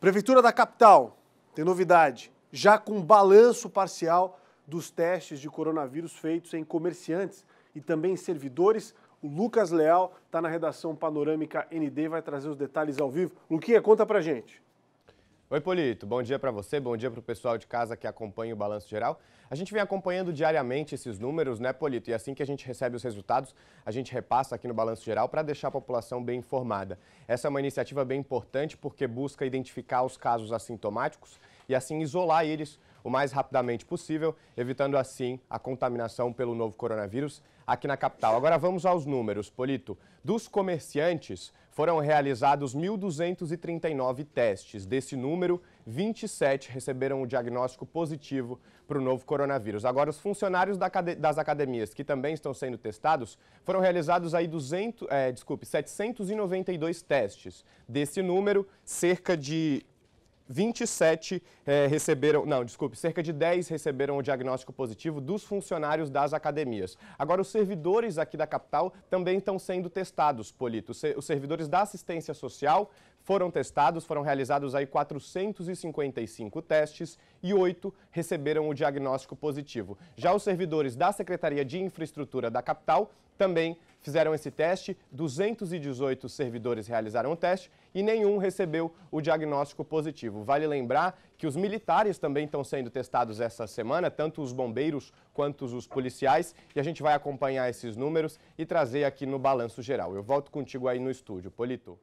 Prefeitura da capital tem novidade, já com balanço parcial dos testes de coronavírus feitos em comerciantes e também em servidores. O Lucas Leal está na redação Panorâmica ND, vai trazer os detalhes ao vivo. Luquinha, conta pra gente. Oi, Polito. Bom dia para você, bom dia para o pessoal de casa que acompanha o Balanço Geral. A gente vem acompanhando diariamente esses números, né, Polito? E assim que a gente recebe os resultados, a gente repassa aqui no Balanço Geral para deixar a população bem informada. Essa é uma iniciativa bem importante porque busca identificar os casos assintomáticos e assim isolar eles o mais rapidamente possível, evitando assim a contaminação pelo novo coronavírus aqui na capital. Agora vamos aos números, Polito. Dos comerciantes, foram realizados 1.239 testes. Desse número, 27 receberam o diagnóstico positivo para o novo coronavírus. Agora, os funcionários das academias que também estão sendo testados, foram realizados aí 200, é, desculpe, 792 testes. Desse número, cerca de 27 é, receberam, não, desculpe, cerca de 10 receberam o diagnóstico positivo dos funcionários das academias. Agora, os servidores aqui da capital também estão sendo testados, Polito. Os servidores da assistência social foram testados, foram realizados aí 455 testes e 8 receberam o diagnóstico positivo. Já os servidores da Secretaria de Infraestrutura da capital também fizeram esse teste, 218 servidores realizaram o teste e nenhum recebeu o diagnóstico positivo. Vale lembrar que os militares também estão sendo testados essa semana, tanto os bombeiros quanto os policiais, e a gente vai acompanhar esses números e trazer aqui no balanço geral. Eu volto contigo aí no estúdio, Polito.